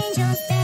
angels.